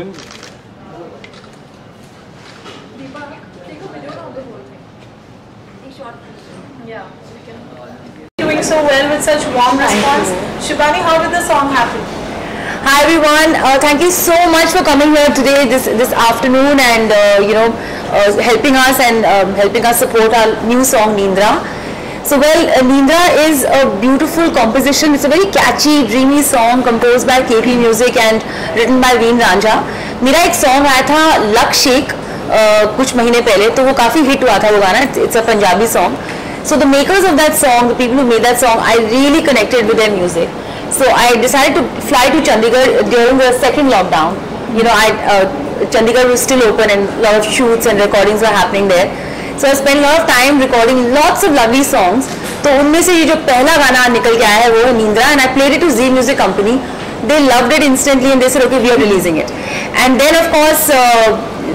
even. Yeah, we can. Doing so well with such warm response. Shivani, how did the song happen? Hi everyone. Uh, thank you so much for coming here today, this this afternoon, and uh, you know, uh, helping us and um, helping us support our new song Nindra. So well, Nindra is a beautiful composition. It's a very catchy, dreamy song composed by KP Music and written by Veen Ranja. मेरा एक song आया था luck shake कुछ महीने पहले तो वो काफ़ी हिट हुआ था वो गाना it's a song. Song so the makers that song, song the people who made that song I really connected with their So I decided to fly to Chandigarh during the second lockdown. You know, I, uh, Chandigarh was still open and a lot of shoots and recordings were happening there. So I spend lot of time recording lots of lovely songs तो उनमें से ये जो पहला गाना निकल गया है वो Nindra and I played it to G music company they love it instantly and this रोके okay we are releasing it and then of course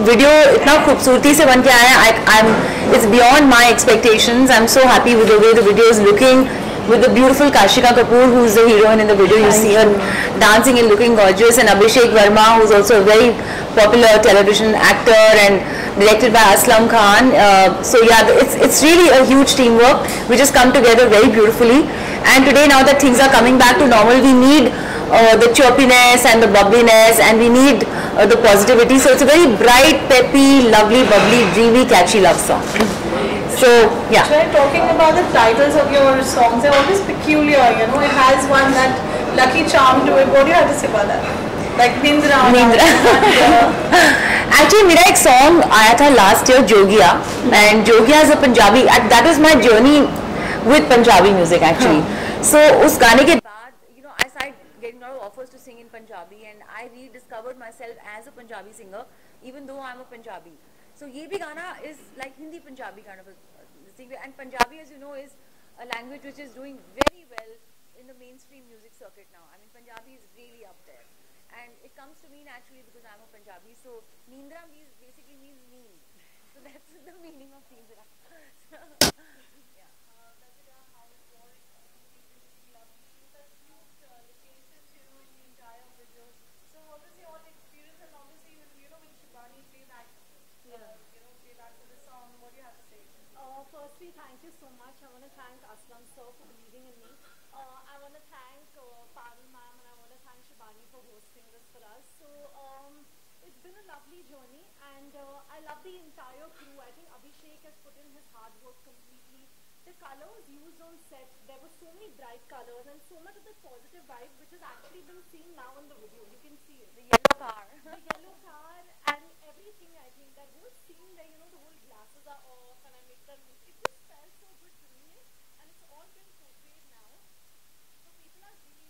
video इतना खूबसूरती से बन के आया I I am it's beyond my expectation I am so happy with the way the video is looking with the beautiful Kashika Kapoor, who's the heroine in the video. You see her dancing and looking gorgeous, and Abhishek Verma, who's also a very popular television actor and directed by Aslam Khan. Uh, so yeah, it's it's really a huge teamwork which has come together very beautifully. And today, now that things are coming back to normal, we need uh, the chirpiness and the bubbliness, and we need uh, the positivity. So it's a very bright, peppy, lovely, bubbly, dreamy, catchy love song. So yeah. talking about the titles of your songs, they're always peculiar. You know, it has one that lucky charm to it. What do you have to say about that? Like Actually, मेरा एक song आया था last year Jogia and Jogia is a Punjabi. That is my journey with Punjabi music actually. Hmm. So उस गाने के बाद you know I started getting offers to sing in Punjabi and I rediscovered myself as a Punjabi singer even though I'm a Punjabi. So ये भी गाना is like Hindi Punjabi kind of a interesting And Punjabi, as you know, is a language which is doing very well in the mainstream music circuit now. I mean, Punjabi is really up there. And it comes to me naturally because I'm a Punjabi. So, Nindra means, basically means mean. So, that's the meaning of Nindra. think Abhishek has put in his hard work completely. The colors used on set, there were so many bright colors and so much of the positive vibe which is actually being seen now in the video. You can see it. The yellow car. the yellow car and everything I think. That whole scene where, you know, the whole glasses are off and I make them, it just felt so good to me. And it's all been portrayed now. So people are really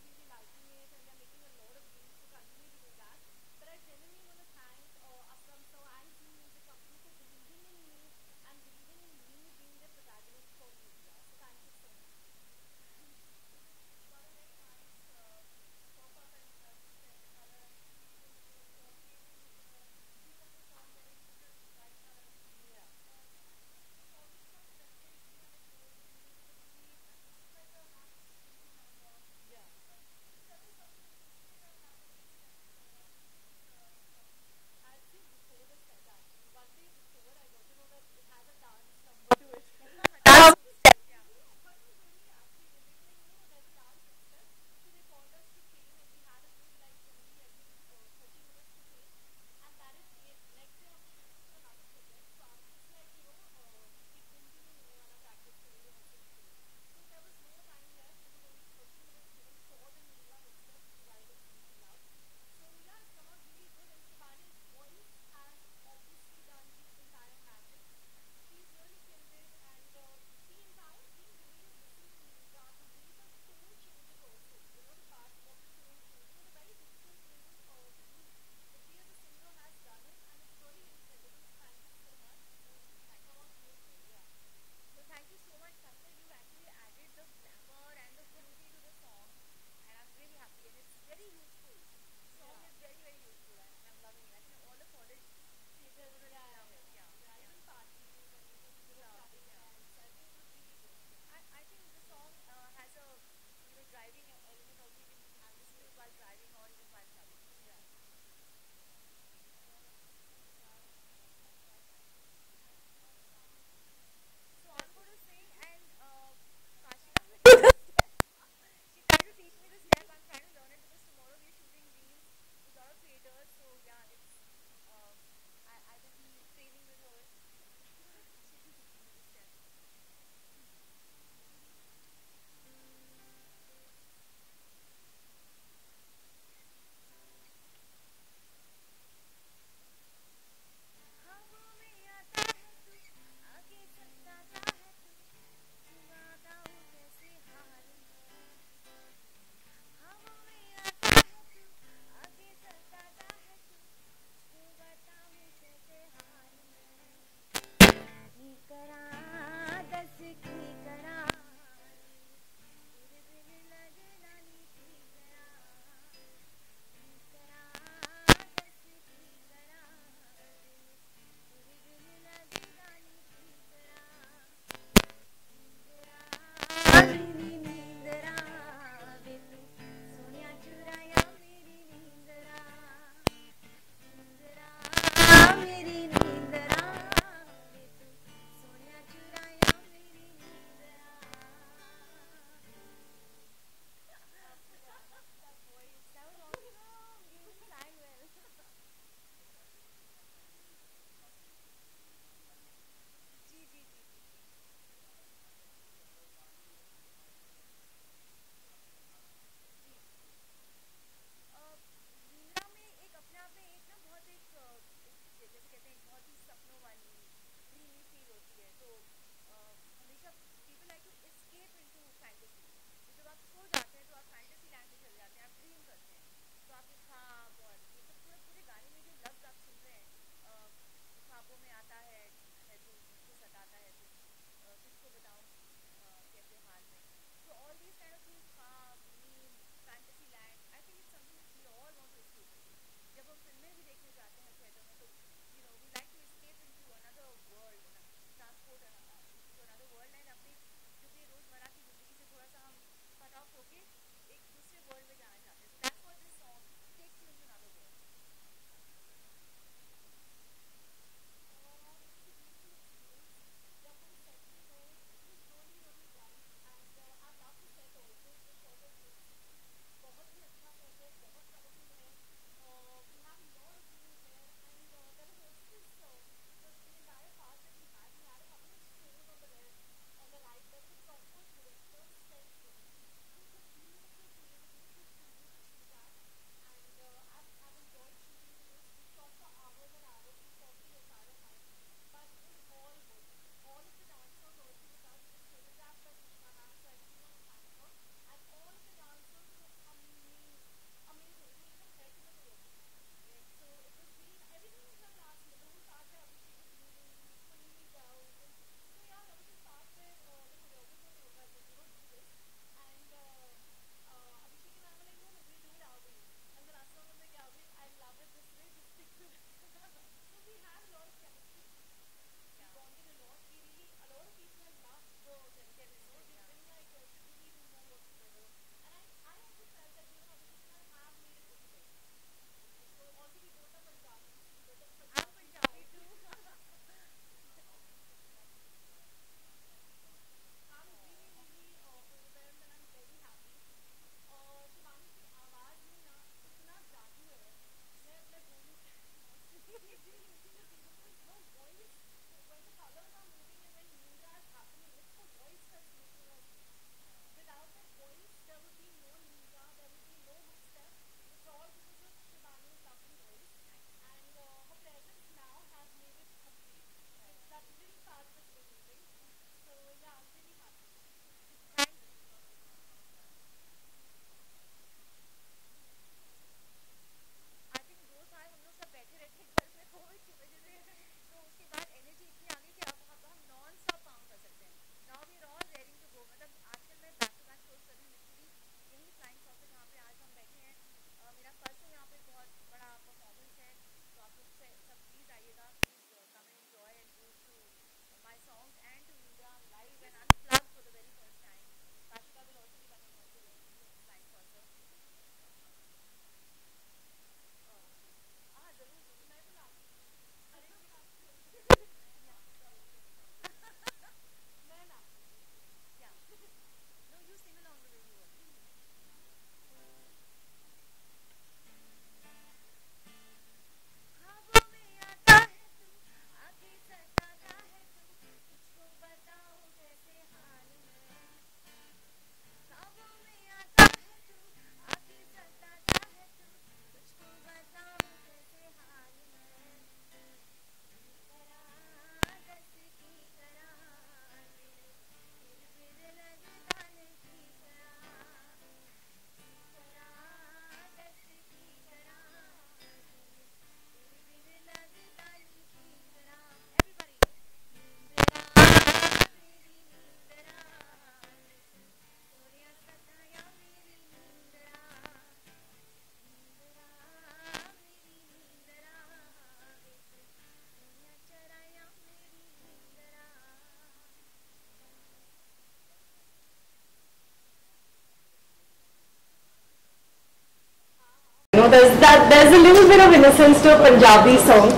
a little bit of innocence to a Punjabi song.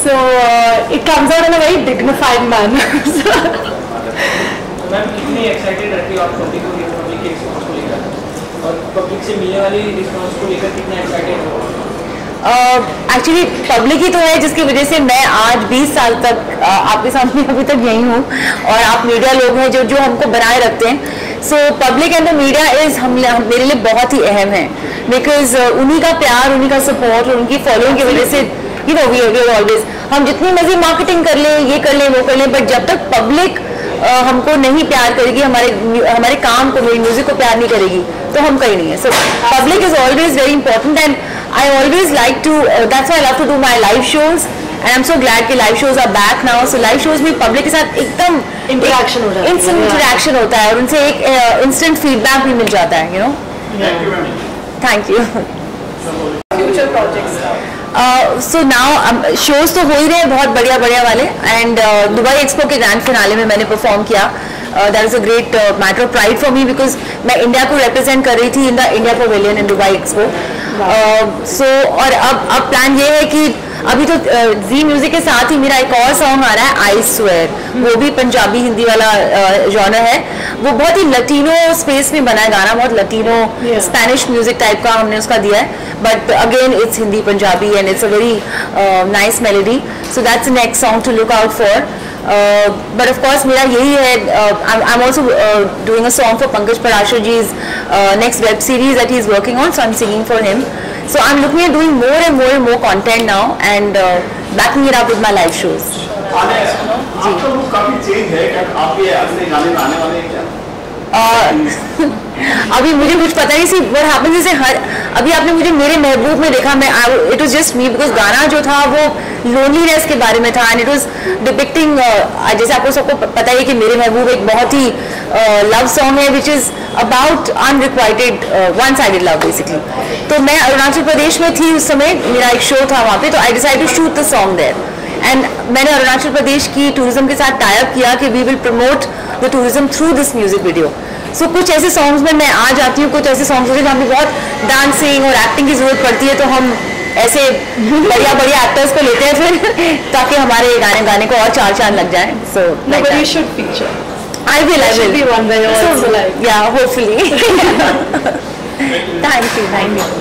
So uh, it comes out in a very dignified manner. Ma'am कितनी excited रहती हो आप public को public के response को लेकर और public से मिलने वाली रिस्पांस को लेकर कितना एक्साइटेड हो एक्चुअली uh, पब्लिक ही तो है जिसकी वजह से मैं आज 20 साल तक uh, आपके सामने अभी तक यही हूँ और आप मीडिया लोग हैं जो जो हमको बनाए रखते हैं so public and the media is हम मेरे लिए बहुत ही अहम है बिकॉज uh, उन्हीं का प्यार उन्हीं का सपोर्ट और उनकी फॉलोइंग की वजह से you know we we always हम जितनी मर्जी मार्केटिंग कर लें ये कर लें वो कर लें बट जब तक पब्लिक uh, हमको नहीं प्यार करेगी हमारे हमारे काम को मेरी म्यूजिक को प्यार नहीं करेगी तो हम कहीं नहीं है so public is always very important and I always like to that's I love to do my live shows and I am so glad कि live shows are back now so live shows में public के साथ एकदम interaction हो जाता है instant interaction होता है और उनसे एक इंस्टेंट फीडबैक भी मिल जाता है you know thank you future projects so now shows तो हो ही रहे बहुत बढ़िया बढ़िया वाले एंड दुबई एक्सपो के ग्रैंड फिनाले में मैंने परफॉर्म किया that is a great matter of pride for me because मैं इंडिया को रिप्रेजेंट कर रही थी in the India pavilion in Dubai Expo so और अब अब प्लान ये है कि अभी तो जी म्यूजिक के साथ ही मेरा एक और सॉन्ग आ रहा है आई स्वेयर हम्म। वो भी पंजाबी हिंदी वाला जॉनर है वो बहुत ही लटीनो स्पेस में बना है गाना बहुत लटीनो स्पेनिश म्यूजिक टाइप का हमने उसका दिया है but again it's Hindi Punjabi and it's a very nice melody so that's next song to look out for but of course मेरा यही है I am also doing a song for Pankaj Parashar ji is next web series that he is working on so I am singing for him So I'm looking at doing more and more and more content now and uh, backing it up with my live shows. अभी मुझे कुछ पता नहीं see what happen जैसे हर अभी आपने मुझे मेरे महबूब में देखा मैं it was just me because गाना जो था वो लोनलीनेस के बारे में था एंड इट वॉज डिपिक्टिंग जैसे आपको सबको पता ही कि मेरे महबूब एक बहुत ही लव सॉन्ग है which is about unrequited one sided love basically तो मैं अरुणाचल प्रदेश में थी उस समय मेरा एक शो था वहाँ पे तो I decide to shoot the song there and मैंने अरुणाचल प्रदेश की टूरिज्म के साथ टाइप किया कि we will promote the tourism through this music video so so, कुछ ऐसे सॉन्ग्स में मैं आ जाती हूँ कुछ ऐसे सॉन्ग्स होते हैं जहाँ पे बहुत डांसिंग और एक्टिंग की ज़रूरत पड़ती है तो हम ऐसे बढ़िया बढ़िया एक्टर्स को लेते हैं फिर ताकि हमारे गाने गाने को और चार चांद लग जाए so should I will, I will. be one day also. So, yeah, hopefully. thank you, thank you.